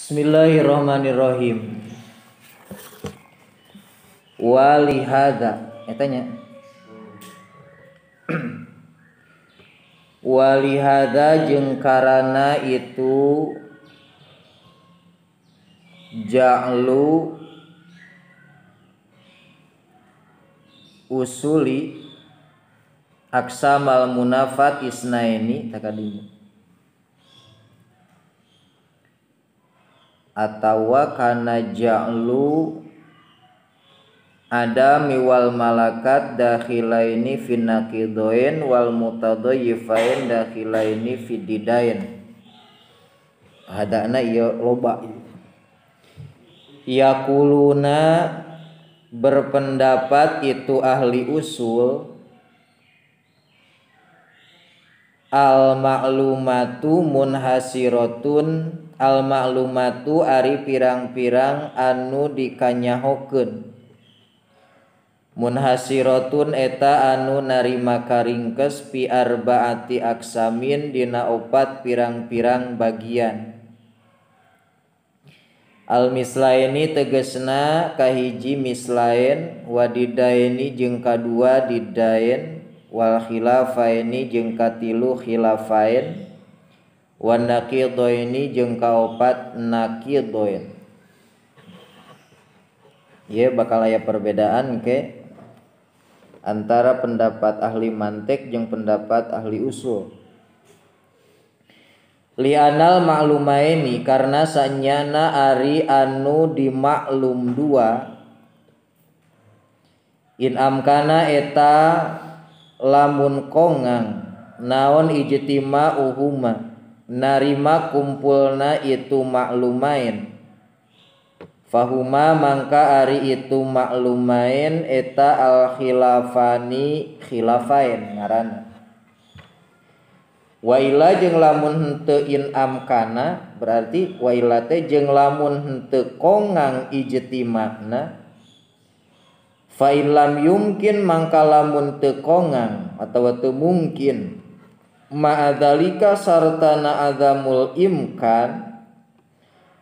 Bismillahirrahmanirrahim. Walihada, etanya. Walihada jeung karana itu ja'lu usuli aksamal munafat isnaini takadinya atawa kana ja'lu ada miwal malakat dakhilaini finakidoin wal mutadayyifain dakhilaini fididain hadana iya loba. Yakuluna berpendapat itu ahli usul al maklumatu munhasiratun almaklumatu Ari pirang-pirang anu dikanyahoken munhasirotun eta anu narima karingkes piarbaati aksamin dina opat pirang-pirang bagian. Al-mislaini tegesna kahiji mislain wadidaini jeung kadua didain wal khilafaini jeung katilu khilafain wa naqidaini jeung kaopat naqidain ya bakal aya perbedaan ke? Antara pendapat ahli mantek jeung pendapat ahli usul. Lianal maklumaini karena sanyana ari anu dimaklum dua. In amkana eta lamun kongang naon ijtima uhuma narima kumpulna itu maklumain. Fahuma mangka ari itu maklumain eta al khilafani khilafain ngaran wa ila jeung lamun henteu in amkana berarti wa ila teh jeung lamun henteu kongang ijtima'na fa lam yumkin mangka lamun teu kongang atawa teu mungkin ma'adzalika sartana azamul imkan.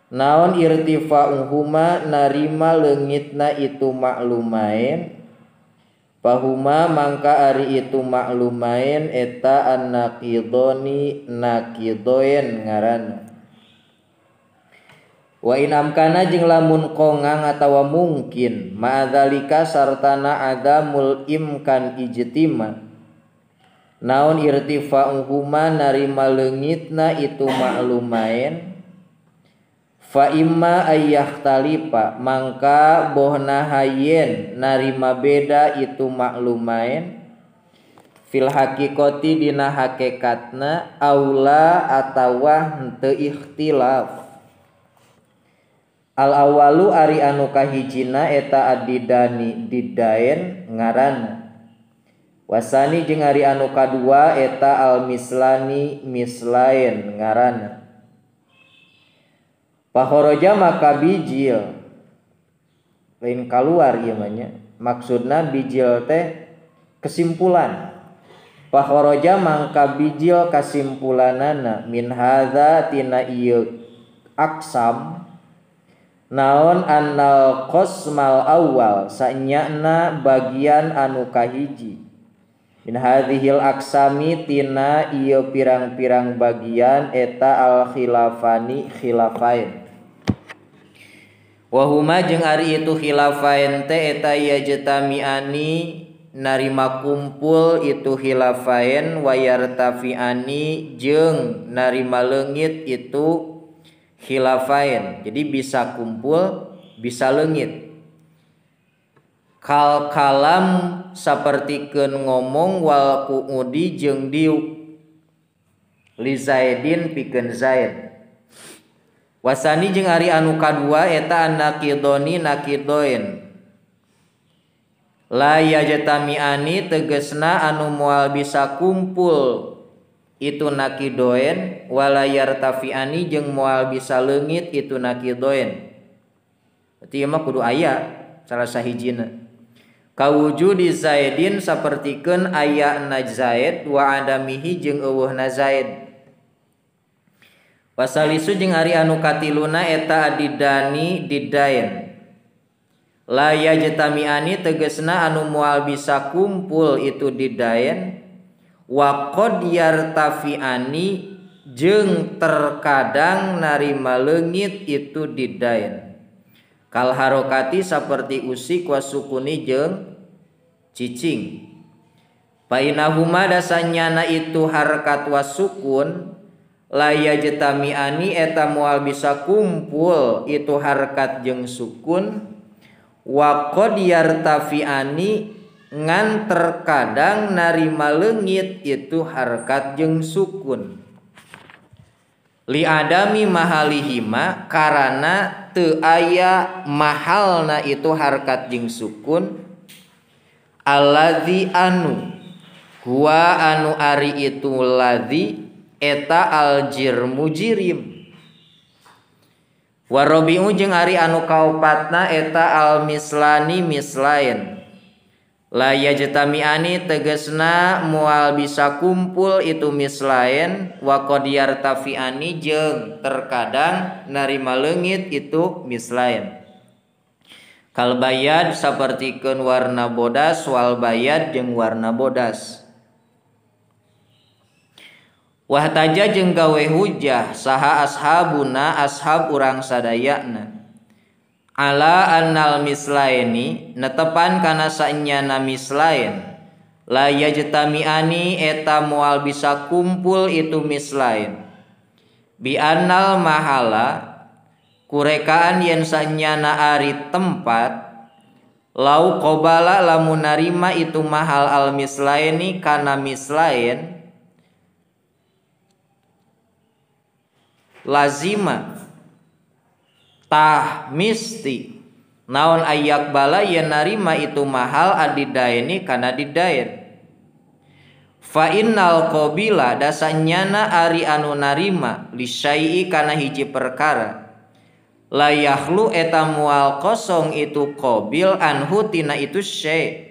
Naon irtifa'uhuma narima leungitna itu maklumain. Pahuma mangka ari itu maklumain eta annaqidoni naqidoen ngaran wa inamkana jeung lamun kongang atawa mungkin ma'adzalika sartana adamul imkan ijtima naon irtifa'uhuma narima leungitna itu maklumain fa imma ayyah talipa mangka bohna hayen narima beda itu maklumain fil hakikoti dina hakikatna aula atawa henteu ikhtilaf. Al awalu ari anu kahijina eta adidani didaen ngaran wasani jeung Ari anu kadua eta almislani mislain ngaran. Pahoroja maka bijil. Lain keluar ieu mah maksudna bijil teh kesimpulan. Pahoroja mangka bijil kasimpulanana. Min hadza tina ieu aksam. Naon annal qasmal awal. Sanyana bagian anu kahiji. min hadhil aksami tina iyo pirang-pirang bagian eta al-khilafani khilafain. Wahuma jeung Ari itu khilafain teh eta yajtamiani narima kumpul itu khilafain wayartafiani jeung narima leungit itu khilafain. Jadi bisa kumpul bisa leungit. kal kalam sapertikeun ngomong wal kuudi jeung diuk li Zaidin pikeun Zaid. Wasani jeung ari anu kadua eta nakidoni nakidoin. La yajtamiani tegesna anu moal bisa kumpul. Itu nakidoen wala yartafiani jeung moal bisa leungit itu nakidoen. Berarti mah kudu aya salah sahijina. kawujudi Zaidin sapertikeun aya na Zaid wa adamihi jeung eueuhna Zaid. Wasalisu jeung ari anu katiluna eta adidani didain La yajtamiani tegesna anu moal bisa kumpul itu didain wa qad yartafiani jeung terkadang narima leungit itu didain kal harokati seperti usik wasukuni jeung cicing. Painahuma dasanya itu harkat wasukun laya jetamiani eta mual bisa kumpul itu harkat jeung sukun wa qad yartafi'ani ngan terkadang narima leungit itu harkat jeung sukun li adami mahalihima karena te aya mahalna itu harkat jing sukun. Alladzi anu huwa anu ari itu ladzi eta aljir mujirim. Warabiu jeung ari anu kaupatna eta almislani mislain. La yajtami'ani tegesna mual bisa kumpul itu mislain wa qad yartafiani jeung terkadang narima leungit itu mislain kal bayad sapertikeun warna bodas wal bayad jeung warna bodas. Wahtaja jeung gawe hujah saha ashabuna ashab urang sadayana ala annal mislaini netepan kana saenyana mislain. La yajtami'ani eta moal bisa kumpul itu mislain. Bi annal mahala kurekaan yen saenyana ari tempat lau qobala lamun narima itu mahal al mislaini kana mislain lazima tah misti naon ayak bala yang narima itu mahal adidaini karena didain fa innal qabila dasanyana ari anu narima lisyai kana hiji perkara. La yakhlu eta mual kosong itu qabil anhu tina itu syai'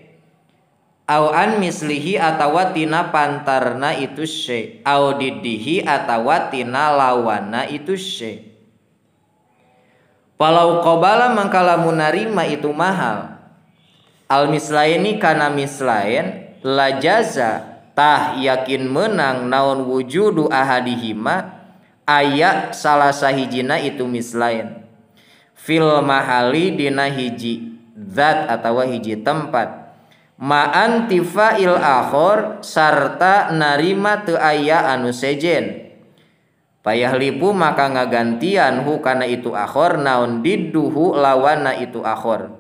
au an mislihi atawa tina pantarna itu sy au didihi atawa tina lawana itu sy Walau qabala mangkala munarima itu mahal. Al mislaini kana mislain la jaza tah yakin menang naon wujudu ahadihima aya salah sahijina itu mislain. Fil mahali dina hiji zat atawa hiji tempat. Ma'an tifail akhor sarta narima te aya anu sejen payah lipu maka ngagantian hu kana itu akhor naon didduhu lawana itu akhor.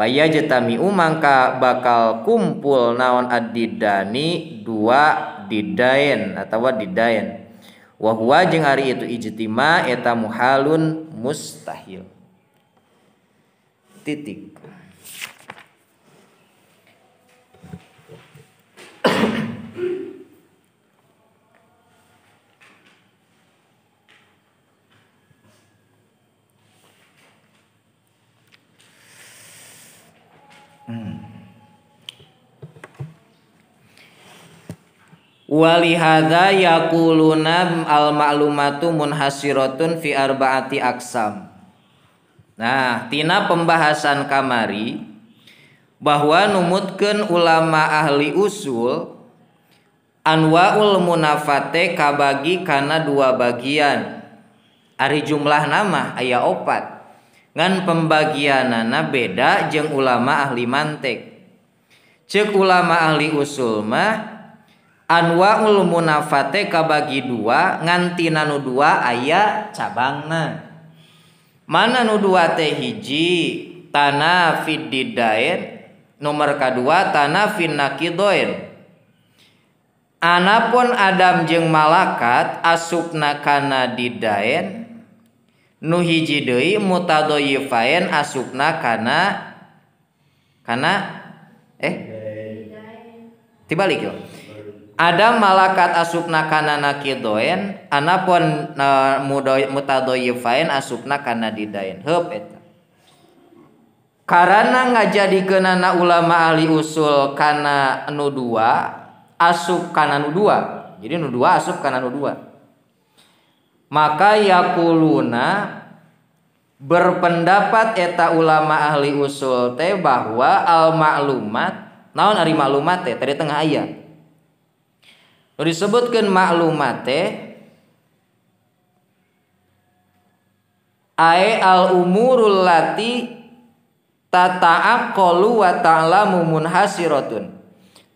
Payah jetami umangka bakal kumpul naon adidani dua didain atau didain wahwa jeung ari itu ijtima eta muhalun mustahil. Titik Walihada yakuluna al ma'lumatu munhasiratun fi arbaati aksam. Nah, tina pembahasan kamari bahwa numutkeun ulama ahli usul anwaul munafate kabagi kana dua bagian. Ari jumlah nama aya opat. ngan pembagianana beda jeung ulama ahli mantek cek ulama ahli usul mah anwaul munafate kabagi dua nganti nanu dua aya cabangna. Mana nu dua teh hiji tanah fididain nomor kedua tanah finnakidoin Anapun Adam jeung malakat asupna kana didain nu hiji deui mutadoyifain asupna kana kana eh? Tibalik yo. Ada malakat asupna kana nakidoen anapun uh, mutadoyifain asupna kana didain heup eta. Karena ngajadikeun anak ulama ahli usul kana nu dua asup kana nu dua. Jadi nu dua asup kana nu dua maka yakuluna berpendapat eta ulama ahli usul teh bahwa al maklumat naon ari maklumat teh? Tadi tengah ayat disebutkan maklumat teh ae al umurul lati tata'aqalu wa ta'lamu munhasiratun.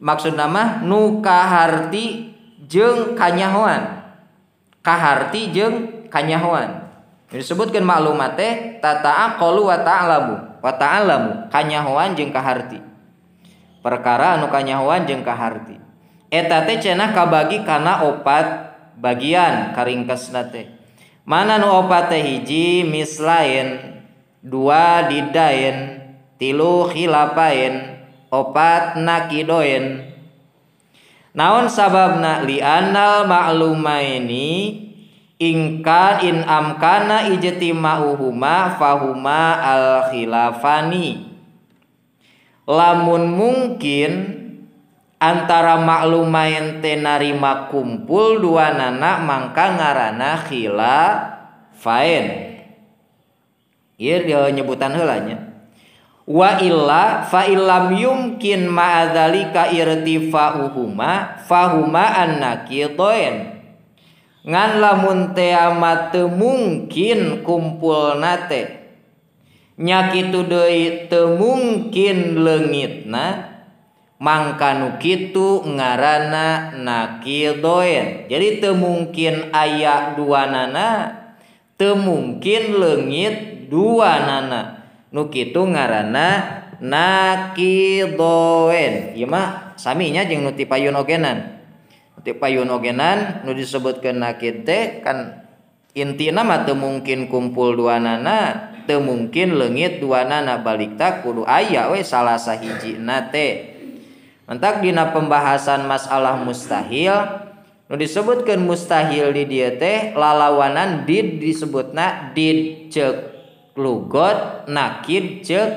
Maksud nama nu kaharti jeung kanyahoan kaharti jeung kanyahoan disebutkan maklumat teh tata'aqalu wa ta'lamu. Wa ta'lamu kanyahoan jeung kaharti. Perkara anu kanyahoan jeung kaharti. Eta teh cenah kabagi kana opat bagian karingkesna teh. Mana nu opat teh hiji mislain dua didain tilu khilapain opat nakidoin naon sababna li anal ma'lumaini ingka in amkana ijtima'uhuma fahuma al khilafani lamun mungkin antara maklumain tenarima kumpul dua nana mangka ngarana fain Iya dia nyebutan helanya. wa illa fa illam yumkin ma'adzalika irtifa'uhuma fahuma annaqidain ngan lamun teu amat mungkin kumpul nate nyakitu deui teu mungkin leungitna mangka nu kitu ngaranna naqidain jadi teu mungkin aya dua nana teu mungkin leungit dua nana nu kitu ngaranna naqidoen ieu mah saminya jeung nu ti payun ogenan ti payun ogenan nu disebutkeun nakid teh kan intina mah teu mungkin kumpul dua nana teu mungkin leungit duana balikta kudu aya we salah sahiji nate mentak dina pembahasan masalah mustahil nu disebutkan mustahil di dia teh lalawanan did disebutna did cek lugot nakid cek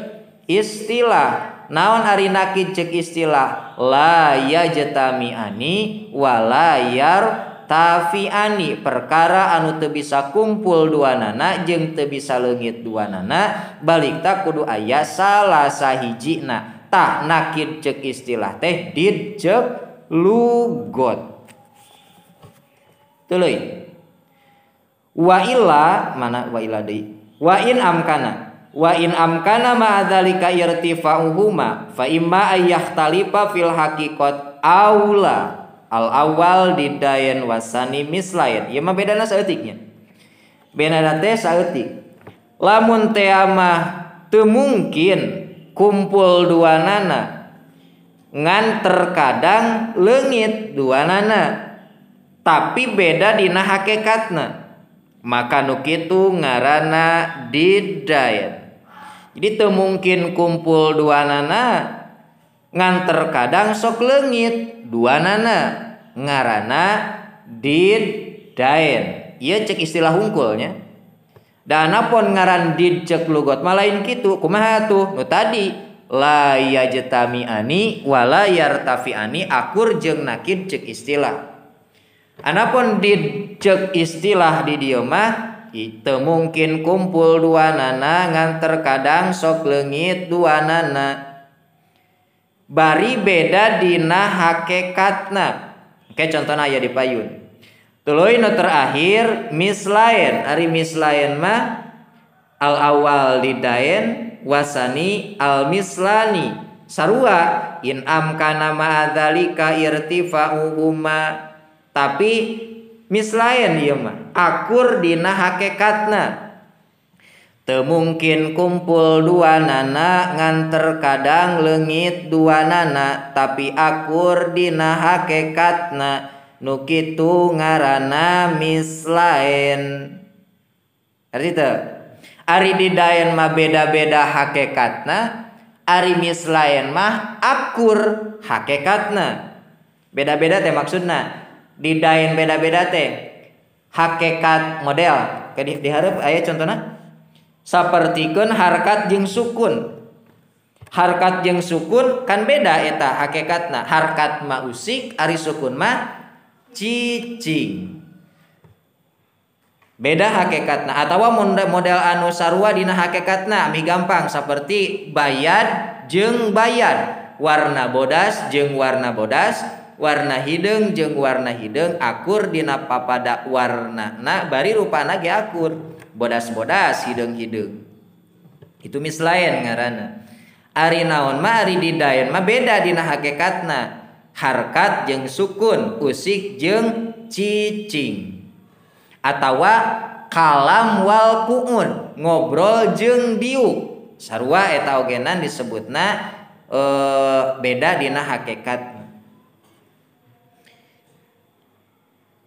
istilah. Naon ari nakid cek istilah? La ya jetami ani walayar tafiani perkara anu teu bisa kumpul dua nana jeung teu bisa leungit dua nana balik tak kudu aya salah sahijina. Tah nakid cek istilah teh did cek lugot. Tuluy wa illa mana wa illa deui wa in amkana. Wa in amkana ma dzalika irtifa'uhuma fa imma ayyahtalifa fil haqiqat aula. Al awal didayen wasani mislain ya mah bedana saeutiknya. Bedana teh saeutik. Lamun teh mah teu mungkin kumpul dua nana ngan terkadang leungit dua nana tapi beda dina hakikatna maka nu kitu ngaranna didayen jadi teu mungkin kumpul dua nana ngan terkadang sok leungit dua nana ngarana did dain iya cek istilah hungkulnya. Dan apon ngaran did cek lugot malain gitu kumaha tuh? Nu tadi la yajtami ani wala yartafi ani akur jeng nakid cek istilah anapun did cek istilah di dieu mah itu mungkin kumpul dua nana ngan terkadang sok lengit dua nana. Bari beda dina hakekatna. Oke contohnya aya di payun. Tuluy nu terakhir mislain ari mislain mah al awal didaen wasani al mislani. Sarua in amkana ma'adzalika irtifa'uhuma tapi mislain ieu mah. Akur dina hakekatna Temungkin kumpul dua nana ngan terkadang lengit dua nana tapi akur dina hakekatna nukitu ngarana mislain Arti itu Ari didayan mah beda-beda hakekatna Ari mislain mah akur hakekatna Beda-beda teh maksudna didain beda-beda teh. Hakekat model. Kedih diharap ayat contohnya sepertikan harkat jeng sukun. Harkat jeng sukun kan beda eta hakikatna harkat ma usik ari sukun mah cicing. Beda hakikatna atau model, model anu sarua dina hakikatna mi gampang seperti bayad jeng bayad. Warna bodas jeng warna bodas. warna hidung jeung warna hidung akur dina papada warna na bari rupana ge akur. Bodas-bodas hidung-hidung itu mislain ngaranna. Ari naon mah ari didayan mah beda dina hakikatna. Harkat jeung sukun usik jeung cicing. Atawa kalam wal kuun ngobrol jeung diuk sarua eta ogenan disebutna e, beda dina hakikatna.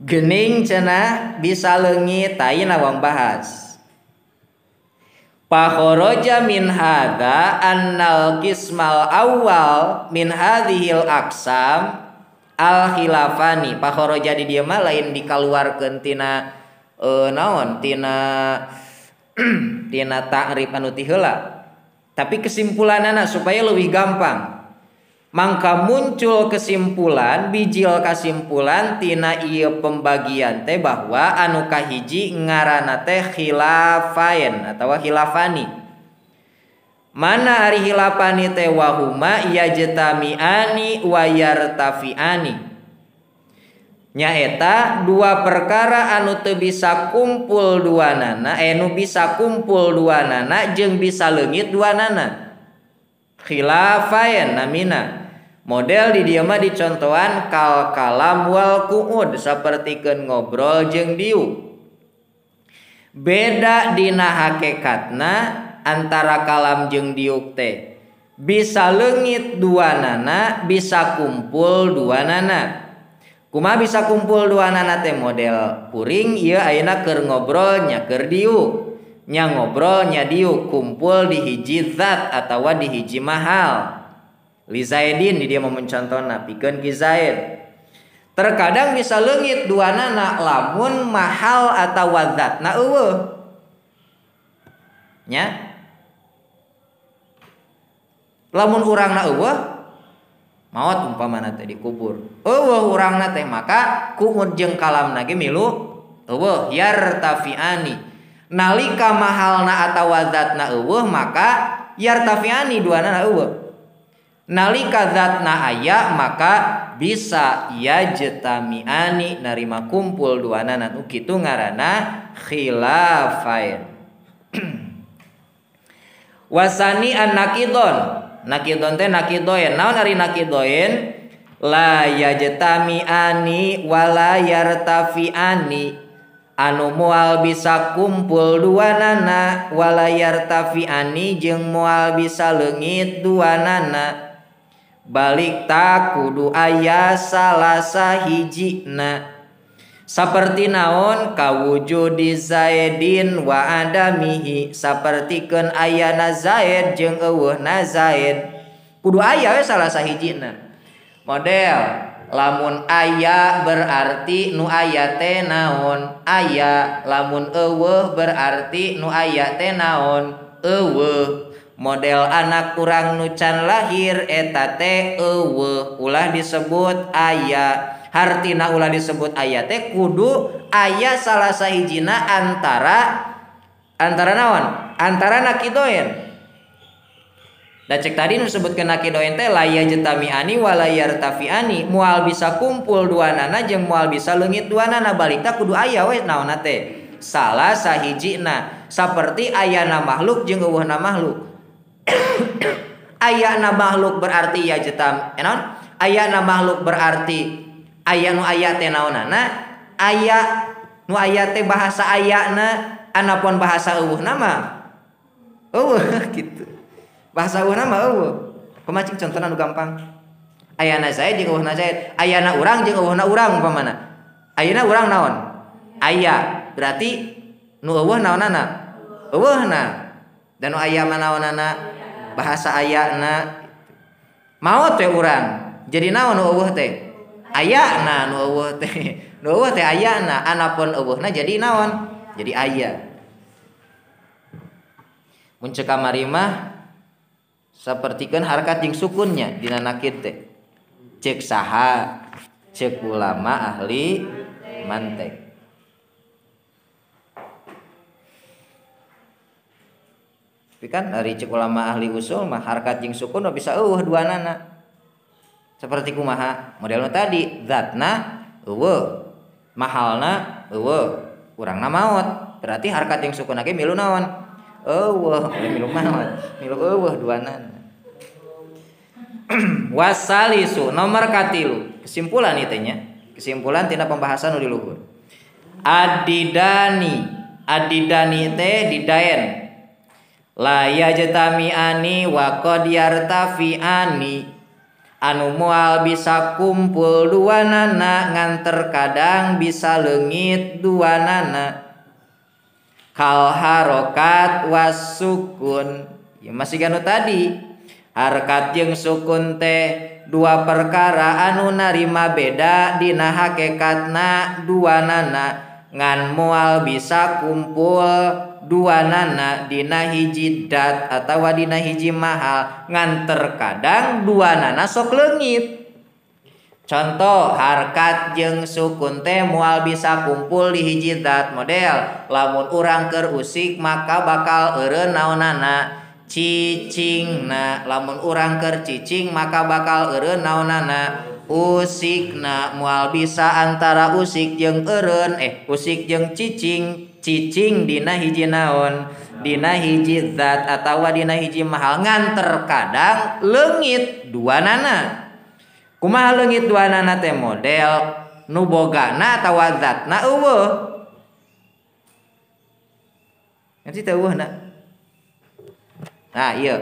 Gening cenah bisa lengit tai nawang bahas. Pakhoroja min hada annal kismal awal min hadhil aksam al khilafani. Pakhoroja di dia mah lain dikaluarkeun tina uh, naon? Tina tina ta'rif anu ti tapi kesimpulanana supaya lebih gampang Maka muncul kesimpulan bijil kesimpulan tina iya pembagian teh bahwa anu kahiji ngarana teh khilafain atau khilafani. Mana ari khilafani teh wahuma yajtamiani wa yartafiani. Nyaeta dua perkara anu teu bisa kumpul dua nana, eh bisa kumpul dua nana jeung bisa leungit dua nana. Khilafain namina. model di dia mah dicontohan kal kalam wal kuud sapertikeun ngobrol jeung diu. Beda dina hakikatna antara kalam jeung diuk teh. Bisa lengit dua nana bisa kumpul dua nana. Kuma bisa kumpul dua nana teh model? Kuring iya ayeuna keur ngobrol nyaker diuk nya ngobrol nya diuk kumpul di hiji zat atawa di hiji mahal. Li Zaidin di dia mau mencontohna pikeun ki Zaid. Terkadang bisa lengit dua nana lamun mahal atau zat na eueuh. Nya? Lamun urang na eueuh maut umpamana teh dikubur eueuh urangna teh maka kuud jeung kalam ge milu. Eueuh yartafiani. Nalika mahalna atawa zatna eueuh maka yartafiani duana eueuh nalika zatna aya maka bisa yajtamiani narima kumpul duana nu kitu ngaranna khilafain. Wasani an nakidon. Nakidon teh nakidoyen naon ari nakidoyen la yajtami ani wala yartafi ani anu mual bisa kumpul dua nana wala yartafi ani jeung mual bisa leungit dua nana balik tak kudu ayah salahsa hijjina seperti naon kawujud di Zaidin wa adamihi sapertikeun ayana Zaid jeung eueuhna Zaid kudu aya we salah sahijina model lamun aya berarti nu aya teh naon? Aya lamun eueuh berarti nu aya teh naon? Eueuh. model anak kurang nucan lahir eta teh eueuh ulah disebut aya hartina ulah disebut ayat teh kudu aya salah sahijina antara antara naon? Antara nakidoen. Da cek tadi disebut ke nakidoin teh laya jetamiani walayar ani mual bisa kumpul dua nana jeung mual bisa lengit dua nana balita kudu ayah we naon teh? Salah sahijina. Seperti ayana makhluk jeung eueuhna makhluk. ayana makhluk berarti ya jetam enon? Ayana makhluk berarti aya nu aya teh naonana? Aya nu aya teh bahasa ayana anapun bahasa eueuh nama? Eueuh gitu. Bahasa eueuh nama eueuh. Pemacing contohna nu gampang. Ayana Zaid jeung eueuhna Zaid. Ayana urang jeung eueuhna urang umpamana. Ayana urang naon? Aya. Berarti nu eueuh naonana? Eueuhna. Dan nu aya manaonana? Bahasa ayana mau teh urang? Jadi naon eueuh teh? Ayana nu eueuh teh. Nu eueuh teh ayana anapun eueuhna jadi naon? Jadi aya. Mun ceuk kamari mah sapertikeun harkat jeung sukunnya. Dina nakid teh. Cek saha cek ulama ahli mantek tapi kan dari cek ulama ahli usul mah harkat jeung sukun bisa eueuh dua nana. Seperti kumaha modelnya tadi zatna eueuh mahalna eueuh urangna maut. Berarti harkat yang sukun lagi milu naon? Eueuh milu maut milu eueuh dua nana. Wasalisu nomor katilu. Kesimpulan itunya kesimpulan tidak pembahasan di luhur adidani. Adidani teh didaen la yajtami'ani wa qad yartafi'ani anu moal bisa kumpul dua nana ngan terkadang bisa lengit dua nana. Kal harokat wasukun ya masih gano tadi. Harkat yang sukun teh dua perkara anu narima beda dina hakikatna dua nana. Ngan moal bisa kumpul dua nana dina hiji dat atau dina hiji mahal ngan terkadang dua nana sok lengit contoh harkat jeng sukun teh mual bisa kumpul di hiji dat model lamun urang ker usik maka bakal ere naonana cicing na lamun urang ker cicing maka bakal ere naonana usik na mual bisa antara usik jeng eren eh usik jeng cicing cicing dina hiji naon? Dina hiji zat atau dina hiji mahal? Ngan terkadang lengit dua nana. Kumaha lengit dua nana teh model? Nu bogana atau zatna eueuh? Nanti teh eueuh nah iya.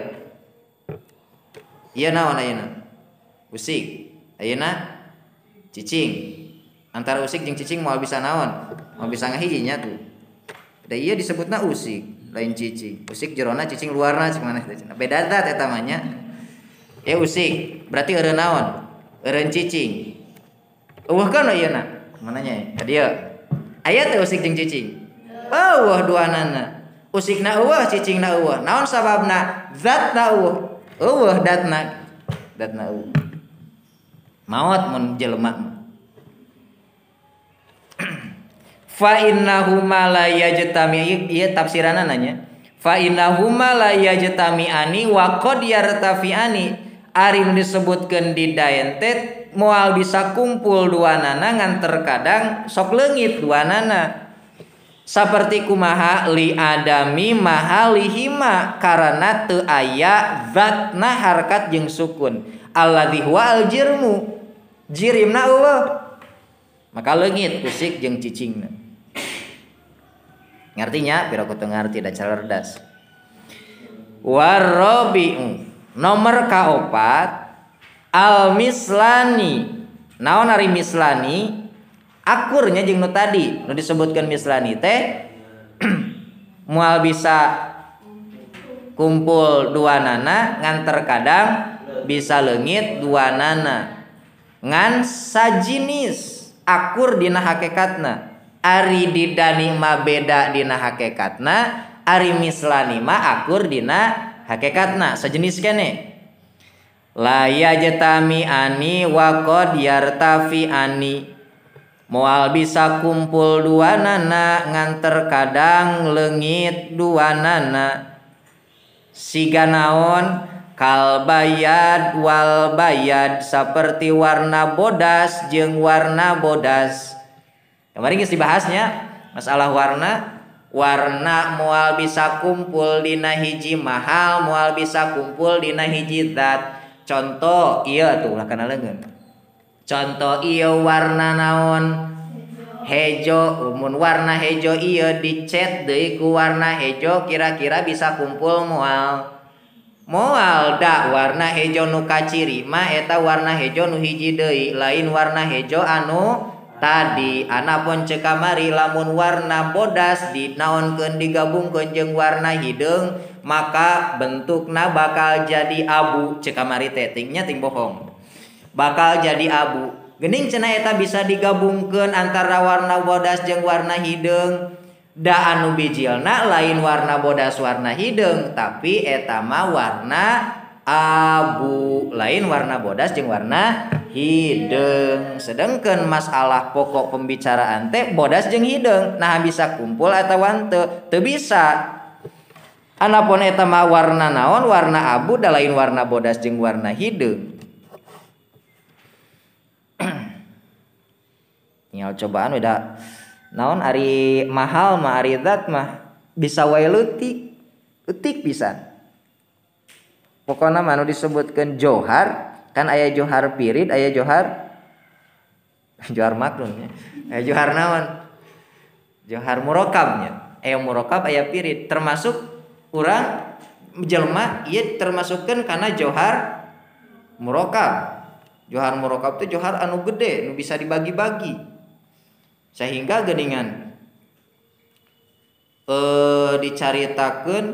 Iya naon ayeuna usik. Ayeuna cicing. Antara usik jeung cicing mau bisa naon? Mau bisa ngahijinya tuh da iya disebutna usik lain cicing usik jerona cicing luarna cik mana beda zat eta ya usik berarti eureun naon? Eureun cicing. Eueuh kan ayeuna mananya tadi ya. Aya teh usik jeung cicing. Eueuh duanana usikna eueuh cicingna eueuh naon sababna? Zatna eueuh eueuh datna datna eueuh maot mun jelema fa innahuma la yajtami ieu tafsiranna nanya. Fa innahuma la yajtami'ani wa qad yartafi'ani. Ari disebutkeun di dayen teh moal bisa kumpul dua nana ngan terkadang sok leungit dua nana. Seperti kumaha li adami mahalihima karena teu aya zatna harkat jeung sukun. Alladzi huwa al jirmu jirimna Allah. Maka leungit kusik jeung cicingna ngertinya? Pira kutu ngerti dan cerdas warobi'u nomor kaopat al mislani naon ari mislani? Akurnya jeung nu tadi nu disebutkan mislani teh mual bisa kumpul dua nana ngan terkadang bisa lengit dua nana. Ngan sajinis akur dina hakikatna Ari didani ma beda dina hakekatna Ari mislani ma akur dina hakekatna. Sejenis kene. La yajtami ani wa qad yartafi ani. Moal bisa kumpul dua nana ngan terkadang lengit dua nana. Siga naon kal bayad wal bayad. Seperti warna bodas jeung warna bodas Kemarin kita dibahasnya. Masalah warna. Warna mual bisa kumpul di hiji mahal mual bisa kumpul di hiji zat. Contoh iya tuh lah karena lengan contoh iya warna naon? Hejo umun warna hejo iya dicet deh ku warna hejo kira-kira bisa kumpul mual. Mual dak warna hejo nu kaciri mah eta warna hejo nu hiji deui lain warna hejo anu tadi anakpun cekamari lamun warna bodas dinaonkeun digabungkeun jeung warna hidung maka bentukna bakal jadi abu. Cekamari tetingnya ting bohong. Bakal jadi abu. Gening cena eta bisa digabungkeun antara warna bodas jeung warna hidung. Da anu bijilna lain warna bodas warna hidung tapi etama warna abu. Lain warna bodas jeung warna hidung sedangkan masalah pokok pembicaraan teh bodas jeng hidung nah bisa kumpul atau wante teu bisa. Anapun eta mah warna naon warna abu da lain warna bodas jeung warna hideung ya cobaan udah naon ari mahal mah ari zat mah. Bisa wae leutik. Leutik pisan pokoknya mana disebutkan johar kan ayah johar pirit ayah johar johar maklum ya. Ayah johar naon? Johar murokabnya ayah murokab ayah pirit termasuk orang jelma ia termasukkan karena johar murokab. Johar murokab itu johar anu gede nu bisa dibagi-bagi. Sehingga geningan eh dicaritakan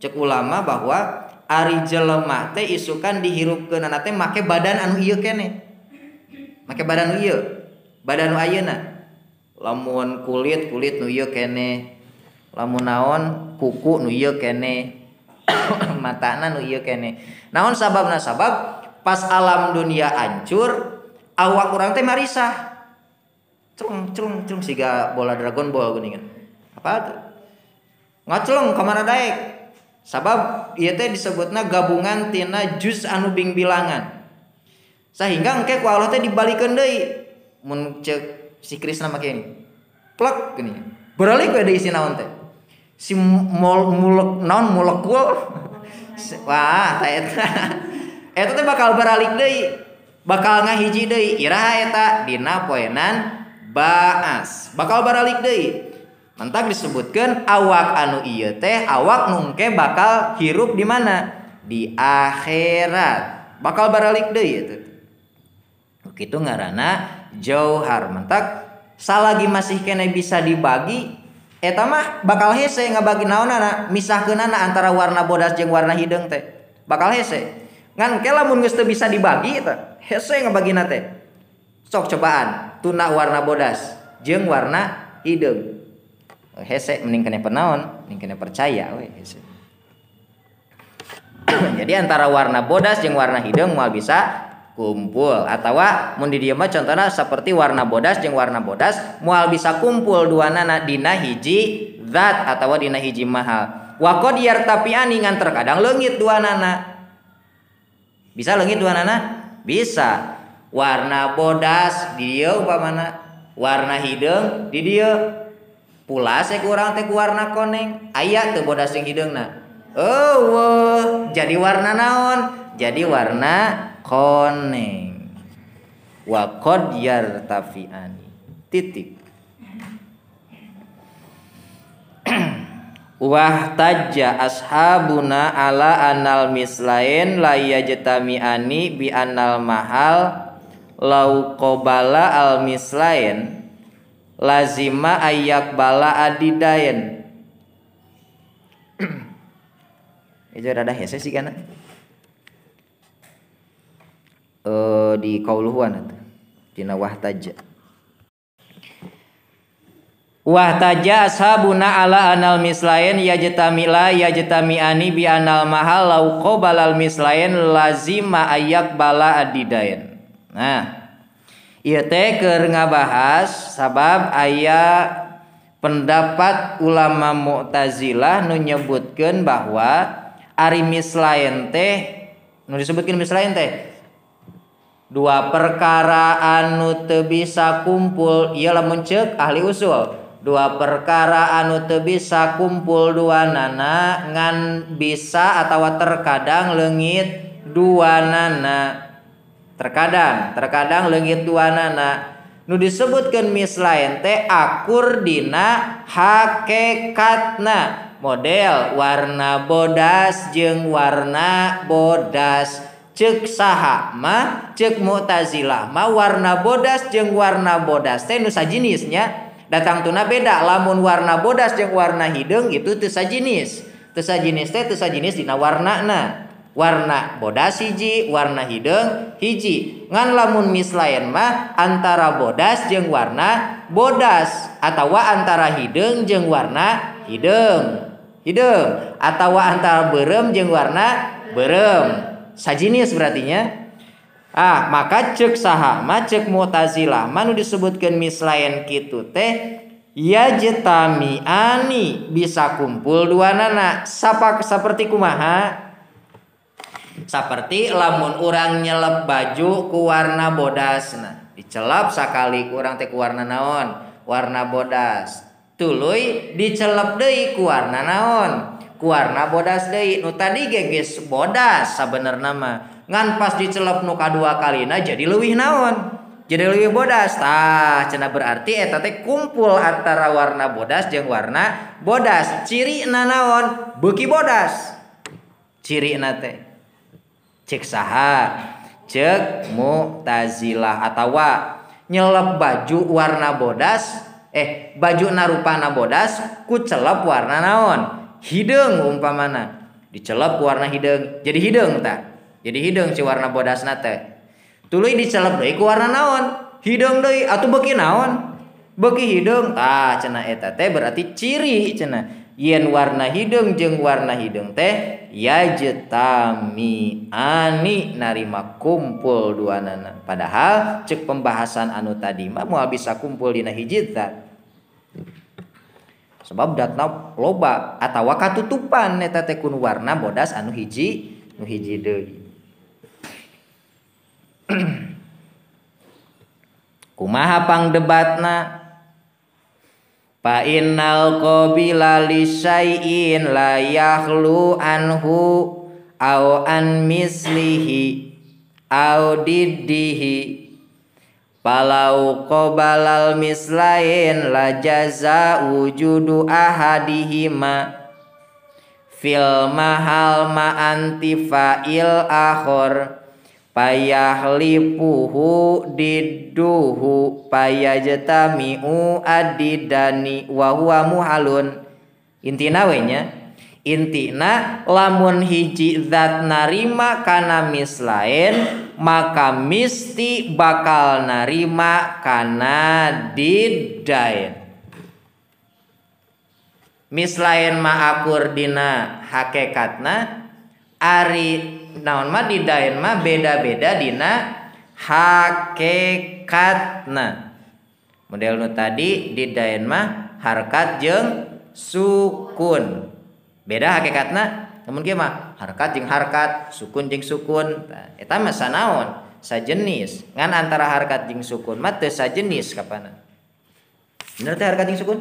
cek ulama bahwa ari jelema teh isukan dihirupkeun anak teh make badan anu ieu kene. Make badan anu ieu badan anu ayeuna. Lamun kulit kulit nu ieu kene. Lamun naon kuku nu ieu kene. Matana nu ieu kene. Naon sababna? Sabab pas alam dunia hancur awak orang teh marisah. Cung cung cung siga bola Dragon Ball geuningan apa tuh? Ngaclong kamana daek sabab ieu teh disebutna gabungan tina jus anu bing bilangan sehingga engke ku Allah teh dibalikeun deui. Mun si Krisna make ini. Plek gini. Beralih we deui si naon teh. Si mol mulek naon molekul? Wah tah eta. Eta teh bakal beralik deui. Bakal ngahiji deui. Iraha eta dina poenan baas. Bakal beralik deui mentak disebutkan awak anu ieu teh awak nungke bakal hirup di mana? Di akhirat. Bakal beralik deui itu kitu ngaranna jauhar. Mentak salagi masih kena bisa dibagi eta mah bakal hese ngabagi naonana misahkeunana antara warna bodas jeung warna hideung teh. Bakal hese. Ngan ke lamun geus bisa dibagi eta hese ngabagina teh. Sok cobaan tuna warna bodas jeung warna hideung hese mending kena penaon mending kena percaya we jadi antara warna bodas jeung warna hideung moal bisa kumpul atau mun di mah contohna seperti warna bodas jeung warna bodas moal bisa kumpul dua nana dina hiji zat atau dina hiji mahal. Wa qad yartapiani ngan terkadang leungit dua nana. Bisa leungit dua nana? Bisa. Warna bodas di upamana warna hideung di dieu pulas ku urang teh warna koneng. Aya teu bodas jeung hideungna oh jadi warna naon? Jadi warna koneng. Wa qad yartafi'ani. Titik. Wah tajja ashabuna ala anal mislain la yajtami'ani bi anal mahal lau qabala al mislain lazima ayak bala adidain itu ada hese sih kana uh, di kauluhuan itu. Dina wahtaja wahtaja ashabuna ala anal mislain yajtamila yajtamiani bi anal mahal lau qabalal mislain lazima ayak bala adidain nah ieu teh keur ngabahas sabab aya pendapat ulama Mu'tazilah nu bahwa ari mislain teh nu disebutkeun mislain teh dua perkara anu te bisa kumpul ialah mencek ahli usul dua perkara anu te bisa kumpul dua nana ngan bisa atau terkadang lengit dua nana terkadang terkadang legit duanana nu disebutkan mislain teh akur dina hakekatna. Model warna bodas jeng warna bodas. Cek saha mah cek mu'tazilah mah warna bodas jeng warna bodas teh nu sajinisnya. Datang tuna beda lamun warna bodas jeng warna hideung itu teu sajinis. Teu sajinis teh teu sajinis dina warnana. Warna bodas hiji warna hideung hiji. Ngan lamun mislain mah antara bodas jeung warna bodas atawa antara hideung jeung warna hideung hideung atawa antara berem jeung warna berem. Sajinis berartinya. Ah maka cek saha ma cek mutazilah manu disebutkan mislain kitu teh ya jetami ani bisa kumpul dua nana. Sapa seperti kumaha seperti lamun orang nyelep baju ku warna bodas nah dicelap sakali kurang teh warna naon? Warna bodas. Tuluy dicelep deui ku warna naon? Ku warna bodas deui. Nu tadi geges bodas sabenerna mah. Ngan pas dicelep nu kadua kalina jadi leuwih naon? Jadi leuwih bodas. Tah cenah berarti eta teh kumpul antara warna bodas jeung warna bodas. Ciri naon? Beuki bodas. Ciri na teh. cek saha cek mutazilah atawa. Nyelep baju warna bodas eh baju narupana bodas ku celep warna naon? Hidung umpamana. Dicelep warna hidung jadi hidung tak jadi hidung si warna bodas nate tuluy dicelep deui ku warna naon? Hidung deui atuh beki naon? Beki hidung ah cenah eta teh berarti ciri cenah. yen warna hidung jeung warna hidung teh yajetami ani. Narima kumpul dua nana. Padahal cek pembahasan anu tadi mah mau bisa kumpul dina hiji sebab datna loba atawa katutupan eta teh kun warna bodas anu hiji nu hiji deui. Kumaha pang debatna? Fa innal qabila li syai'in la yakhlu anhu au an mislihi au diddihi. Palau qabalal mislain la jaza wujudu ahadihima. Fil mahal ma antifa'il akhor payahlipuhu diduhu payajtamiu adidani wa huwa muhalun. Intina we nya intina lamun hiji zat narima kana mis lain maka misti bakal narima kana didain mis lain ma akur dina hakekatna ari naon mah didain mah beda-beda dina hakekatna. Model nu tadi didain mah harkat jeng sukun. Beda hakekatna? Namun kieu mah harkat jeng harkat sukun jeng sukun. Nah, eta mah sanaon sajenis. Ngan antara harkat jeng sukun mah teu sajenis kapana. Bener teh harkat jeng sukun?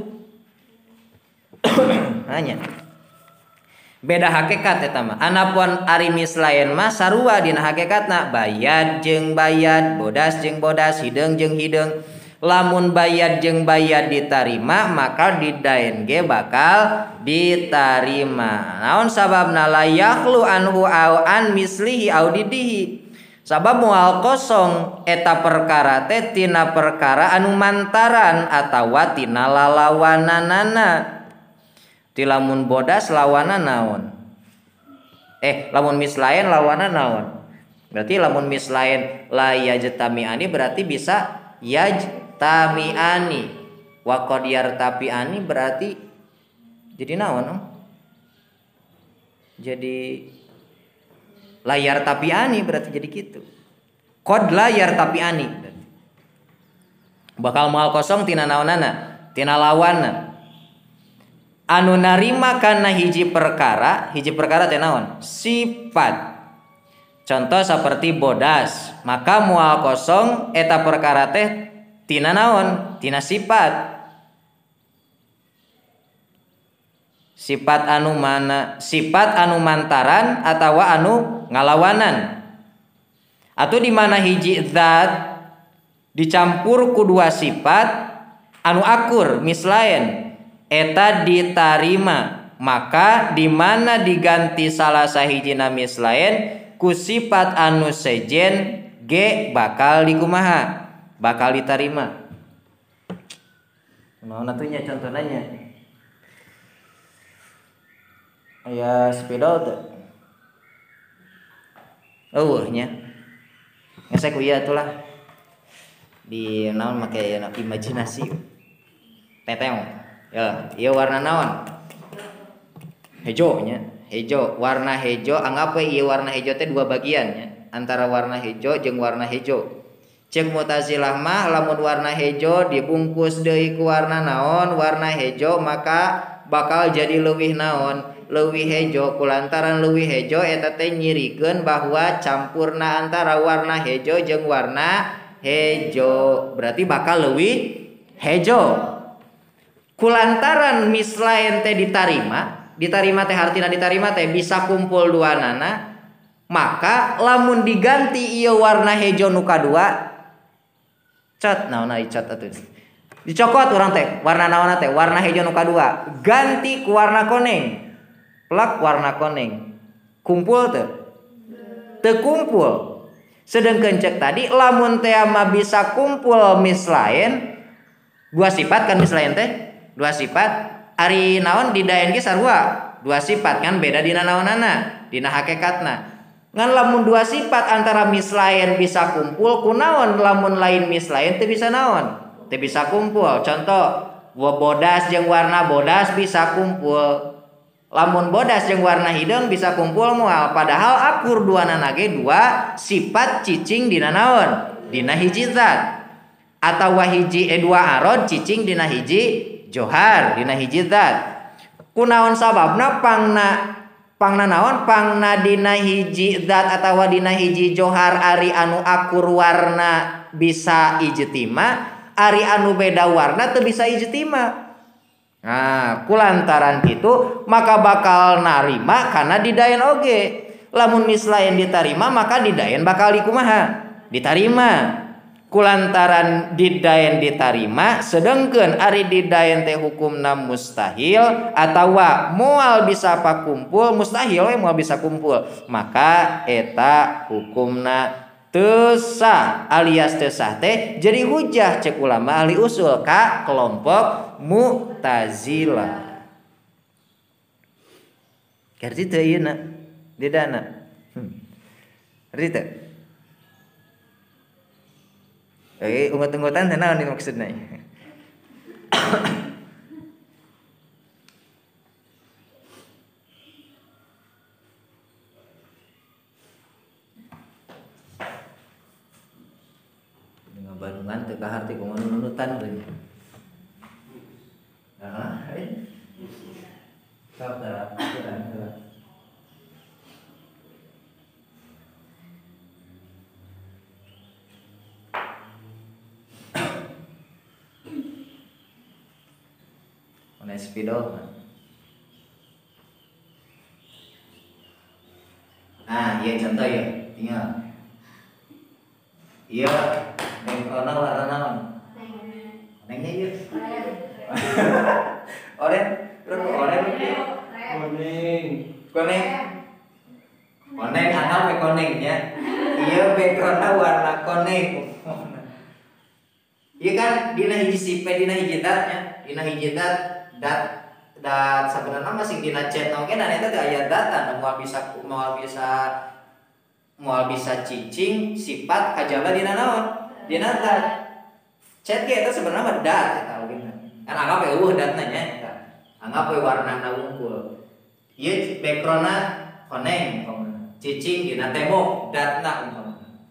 Hanya beda hakekat etama Anapun Arimis lain mah sarua Dina hakikatna bayat jeng bayat bodas jeng bodas hidung jeng hidung lamun bayat jeng bayat ditarima maka didain ge bakal ditarima. Naon sababna? Layaklu anhu au an mislihi au didihi. Sabab mual kosong eta perkara teh tina perkara anu mantaran atawa tina lalawananana tilamun bodas lawana naon? Eh lamun mis lain lawana naon? Berarti lamun mis lain la yajtami'ani berarti bisa yajtami'ani. Wa qad yartapi'ani berarti jadi naon no? jadi layar tapi ani berarti jadi gitu. Kod layar tapi ani bakal mal kosong tina naonana? Tina lawana anu narima karena hiji perkara hiji perkara tenaon sifat. Contoh seperti bodas maka mual kosong eta perkara teh tina naon? Tina sifat. Sifat anu mana sifat anu mantaran atau anu ngalawanan. Atau di mana hiji zat dicampur ku dua sifat anu akur mislain eta ditarima maka di mana diganti salah sahiji namis lain ku sifat anu sejen G bakal dikumaha bakal ditarima. Nah natunya contoh nanya ayah spidol tuh oh nya. Ngesek iya itulah di naon make imajinasi? Teteng ya iya warna naon? Hejo nya hejo warna hejo anggap iya warna hejo teh dua bagian ya. Antara warna hejo jeung warna hejo cek mutazilah mah lamun warna hijau dibungkus deui ku warna naon warna hijau maka bakal jadi leuwih naon. Leuwih hijau kulantaran leuwih hijau eta teh nyirikeun bahwa campurna antara warna hijau jeung warna hijau. Berarti bakal leuwih hijau kulantaran mislain teh ditarima ditarima teh artina ditarima teh bisa kumpul dua nana maka lamun diganti iya warna hijau nuka dua cat naon cat atuh dicokot orang teh warna naon teh warna hijau nuka dua ganti ku warna koneng plak warna koneng kumpul teu kumpul. Sedangkan cek tadi lamun teh ama bisa kumpul mis lain dua sifat kan mis lain teh dua sifat ari naon di daen ge sarua. Dua sifat kan beda dina naonana dina hakikatna. Ngan lamun dua sifat antara mis lain bisa kumpul kunaon lamun lain mis lain teu bisa naon? Teu bisa kumpul. Contoh bodas jeung warna bodas bisa kumpul. Lamun bodas jeung warna hidung bisa kumpul mual. Padahal akur dua nanage dua sifat cicing dina naon? Dina hiji zat. Atau wahiji e dua arod cicing dina hiji johar dina hiji zat kunaon sababna pangna pangna naon pangna dina hiji zat atawa dina hiji johar ari anu akur warna bisa ijtima ari anu beda warna teu bisa ijtima Nah, kulantaran kitu maka bakal narima karena didayan oge. Lamun mislain ditarima maka didayan bakal dikumaha. Ditarima. Kulantaran didayen ditarima sedangkan ari didayen teh hukumna mustahil atau mual bisa apa kumpul mustahil we mual bisa kumpul. Maka eta hukumna tesah alias tesah teh jadi hujah cek ulama ahli usul ka kelompok mu'tazilah kerti teu ieu na di dana hmm. Eh, ungut-ungutan teh naon maksudnya? Dengan bandungan teu kaharti kumaha nunutan teh. Nah, eh. Sabda, spidol nah iya contoh ya tinggal. Iya bengkona warna naon nengnya iya oren terus oren kuning kuning koneng anak be konengnya iya backgroundnya warna koneng iya kan dina hiji sipe dina hiji datnya dina hiji dat dat dat dina chat nongke dan itu aya data mau bisa mau bisa mau bisa cicing sifat kajaba dina naon? Dina dat chat itu sebenarnya dat tahu gitu kan anggap ya uh dat nanya anggap ya warna na unggul iya backgroundna koneng cicing dina tembok dat na umpamana.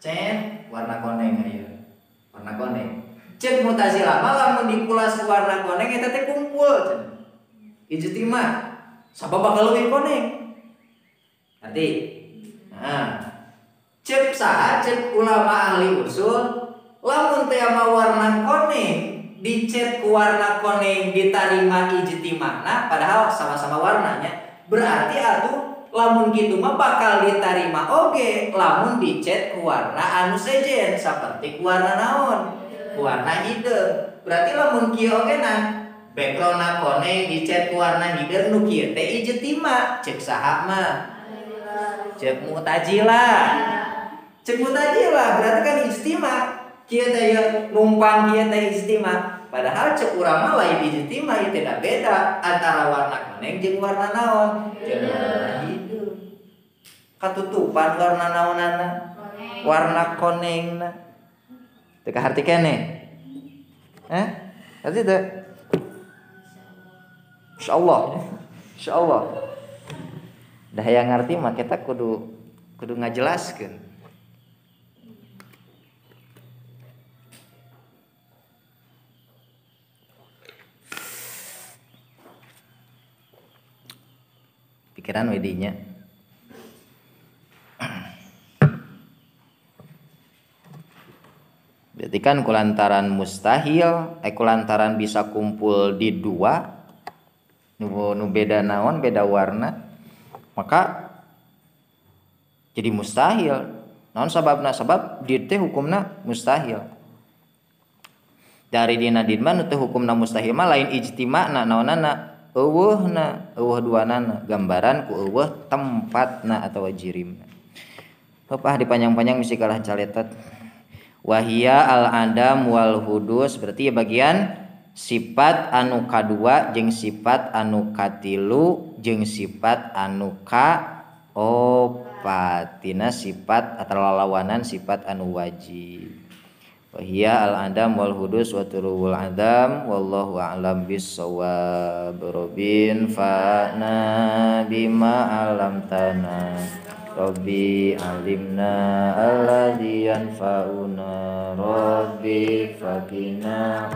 Chat warna koneng ayo warna koneng. Cek mutazila malah mendikulas warna koneng eta teh kumpul ijtima sabab bakal leuwih koneng arti nah. Cek saha cek ulama ahli usul lamun teh warna koneng dicet ku warna koneng ditarima ijtimana padahal sama-sama warnanya berarti atuh lamun gitu mah bakal diterima oke lamun dicet warna anu sejen seperti warna naon warna hidung. Berarti lamun kieu oge na background kone dicat warna hidung nu kieu teh ijtima cek saha mah? Cek mutajilah cek mutajilah berarti kan ijtima kieu teh numpang kieu teh ijtima padahal cek urang mah lain ijtima ieu tidak beda antara warna koneng jeung warna naon. Jeung warna hidung katutupan warna naonana warna konengna. Teka harti kene. Eh? Arti Insya Allah Insya Allah dah yang ngerti mah kita kudu kudu ngajelaskan pikiran wedinya. Berarti kan kulantaran mustahil eh kulantaran bisa kumpul di dua nu, nu beda naon beda warna maka jadi mustahil. Naon sababna? Sabab di teh hukumna mustahil. Dari dina dinma nu teh hukumna mustahil mah lain ijtima na naonana? Eueuhna eueuh duanana. Gambaran ku eueuh tempatna atau jirimna. Bapak dipanjang-panjang misi kalah caletat. Wahia al adam wal hudus berarti ya bagian sifat anu kadua jeung sifat anu katilu jeung sifat anu ka opatina sifat atau lawanan sifat anu wajib. Wahia al adam wal hudus wa turul adam wallahu a'lam bissawab robin fa'na bima alam tanah Rabbi alimna alladhi yanfa'una. Rabbi fakina